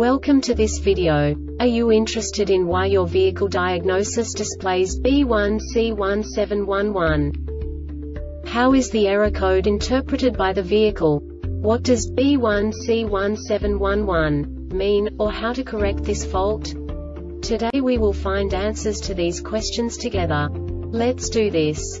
Welcome to this video. Are you interested in why your vehicle diagnosis displays B1C1711? How is the error code interpreted by the vehicle? What does B1C1711 mean, or how to correct this fault? Today we will find answers to these questions together. Let's do this.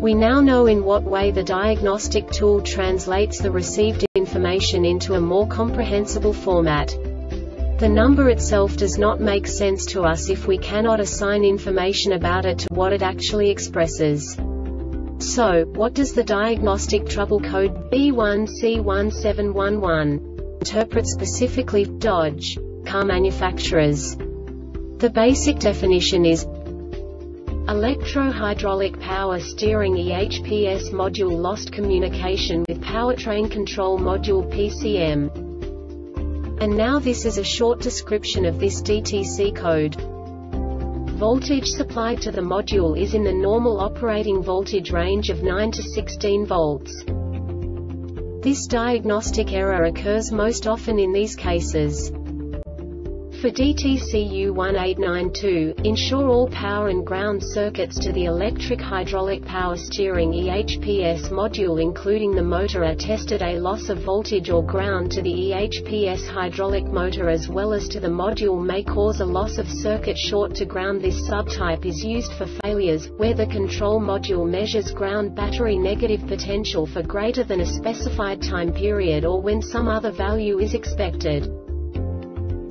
We now know in what way the diagnostic tool translates the received information into a more comprehensible format. The number itself does not make sense to us if we cannot assign information about it to what it actually expresses. So, what does the diagnostic trouble code B1C1711 interpret specifically Dodge car manufacturers? The basic definition is Electro-hydraulic power steering EHPS module lost communication with powertrain control module PCM. And now this is a short description of this DTC code. Voltage supplied to the module is in the normal operating voltage range of 9 to 16 volts. This diagnostic error occurs most often in these cases. For DTCU 1892, ensure all power and ground circuits to the electric hydraulic power steering EHPS module including the motor are tested a loss of voltage or ground to the EHPS hydraulic motor as well as to the module may cause a loss of circuit short to ground This subtype is used for failures, where the control module measures ground battery negative potential for greater than a specified time period or when some other value is expected.